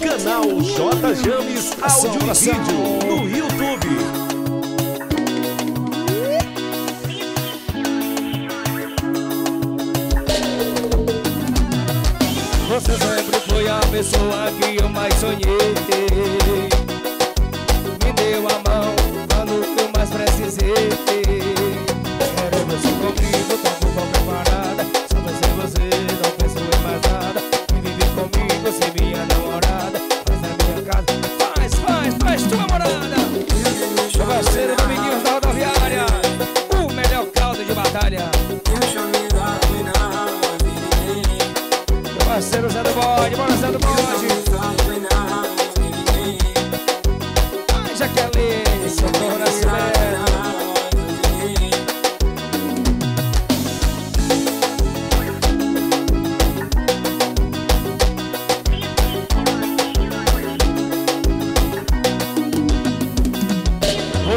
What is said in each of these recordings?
Canal J James Áudio e Vídeo no YouTube. Você sempre foi a pessoa que eu mais sonhei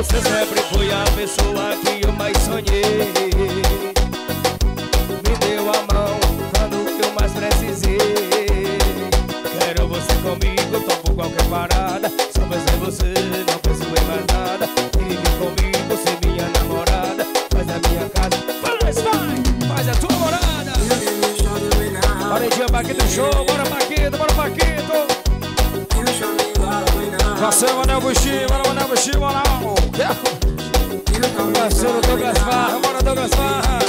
Você sempre foi a pessoa que eu mais sonhei. Me deu a mão quando eu mais precisei. Quero você comigo, topo qualquer parada. Só pensar em você, não penso em mais nada. Vive comigo, ser minha namorada. Faz a minha casa, faz, vai, faz a tua morada! Bora dia, Paquito Show, bora Paquito, bora Paquito Parceiro Manel Buxi, bora Manel Buxi, bora Parceiro Douglas Farra, bora Douglas Farra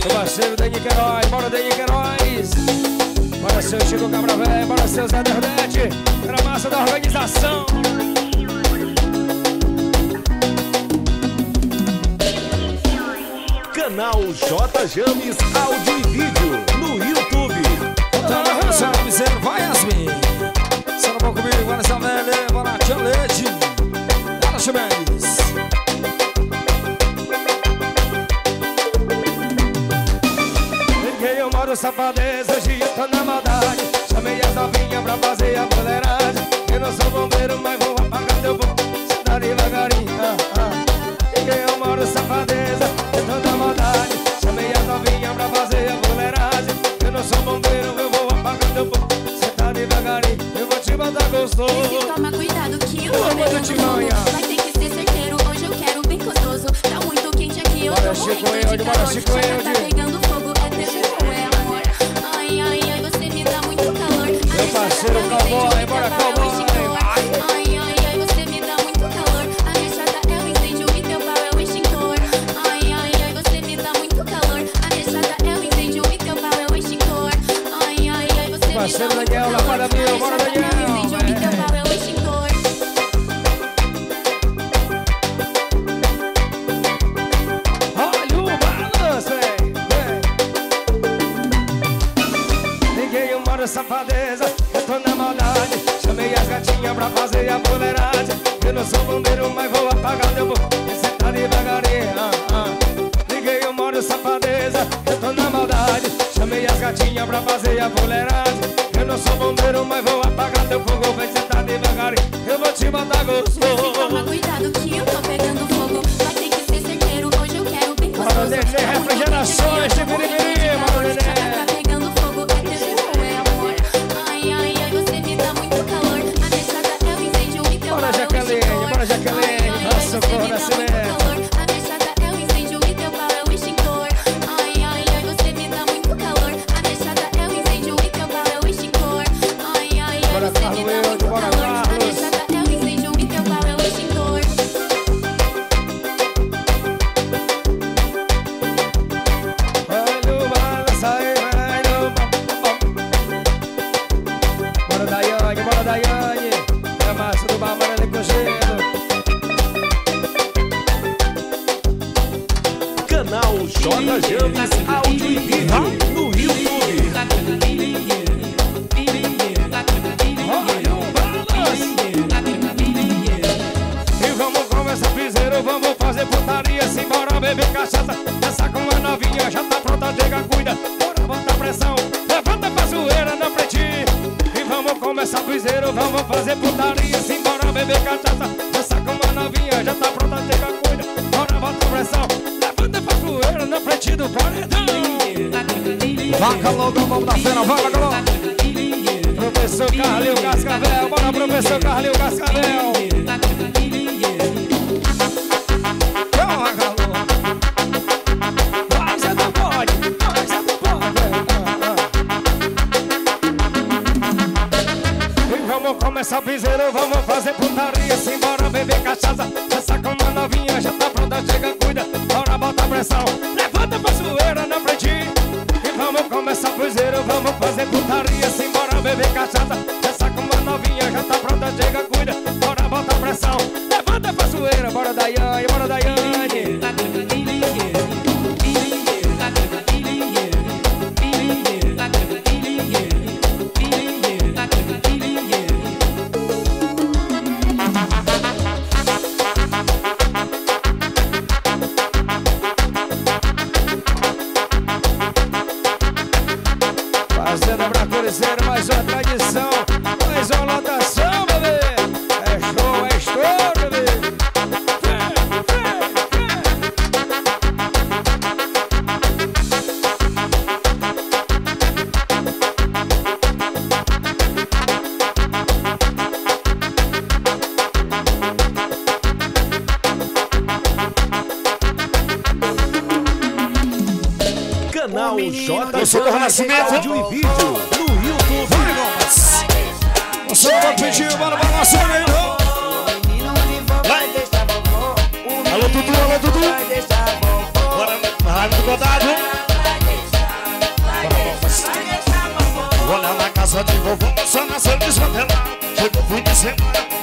Meu parceiro Deni Queiroz, bora Deni Queiroz. Bora seu Chico Cabra Velho, bora seu Zé Nordeste. Era massa da organização. Canal J James Áudio e Vídeo. Tá, mandar gostoso Tem que tomar cuidado que tô amor fogo manhã. Vai ter que ser certeiro, hoje eu quero bem gostoso. Tá muito quente aqui, eu tô morrendo de calor. Chico tá pegando fogo, é tempo ou é amor. Ai, ai, ai, você me dá muito calor. Meu parceiro cowboy, bora, cowboy. Chamei as gatinhas pra fazer a boleiragem. Eu não sou bombeiro, mas vou apagar teu fogo. E cê tá devagarinho, ah, ah. Ninguém mora safadeza, eu tô na maldade. Chamei as gatinhas pra fazer a boleiragem. Eu não sou bombeiro, mas vou apagar teu fogo. Vem cê tá devagarinho, eu vou te tomar gostoso. Canal J James Áudio e Vídeo no YouTube. E vamos começar piseiro, vamos fazer putaria Simbora beber cachaça, dançar com a novinha Já tá pronta, chega, cuida, bora botar pressão Levanta pra zoeira na frente E vamos começar piseiro, vamos fazer putaria Simbora beber cachaça, Vaca louca, vamos da cena, vai, louca. Professor Carlinho Cascavel, bora, professor Carlinho Cascavel. Vamos, vaca louca. Vai, Zé do Bode. E vamos começar piseiro, vamos fazer putaria Simbora beber cachaça, levanta pra Canal J. Eu sou do Renascimento. Áudio e vídeo no YouTube. Vai, sou do Pediu, bora pra nossa aí, Alô, Dudu, alô, Dudu. Bora na rádio do Godado. Olha na casa de vovô, só nasceu desmantelado. Chegou fim de semana,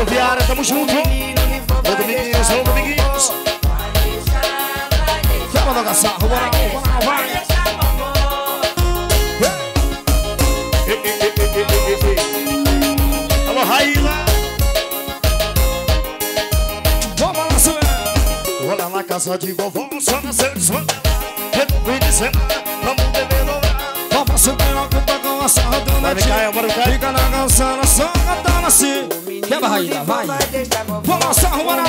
rodoviária, tamo junto. De Ô, Dominguinhos, ô, Dominguinhos. vovó. Vamos tocar sarro, bora, bora, vai vovó. Alô, Raíla. Vamos lá, Sué Olha na casa de vovô, só nasceu desmantelado. Chegou fim de semana, vamos beber. Vamos se preocupa com a sarra do Bora, leite Micael, bora, Micael. Fica na coçana, só cantar assim de Raíla, vó vai. Vamos lá, sarro, bora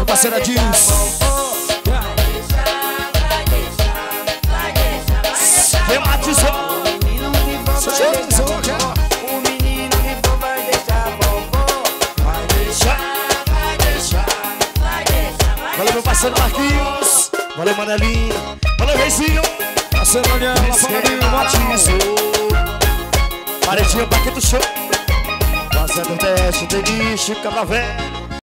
O deixar diz. Rematizou. O menino de vó vai Show, deixar show, vovó. O menino de vó vai deixar vovó. Vai deixar, vai deixar. Vai deixar, vai Valeu, meu parceiro Marquinhos. Valeu, Manelinho. Valeu, Reizinho. Parceiro Daniela, Fabinho, bora Rematizou. Paredinha, Paquete Show. Fazendo teste, tem lixo, cabra velho.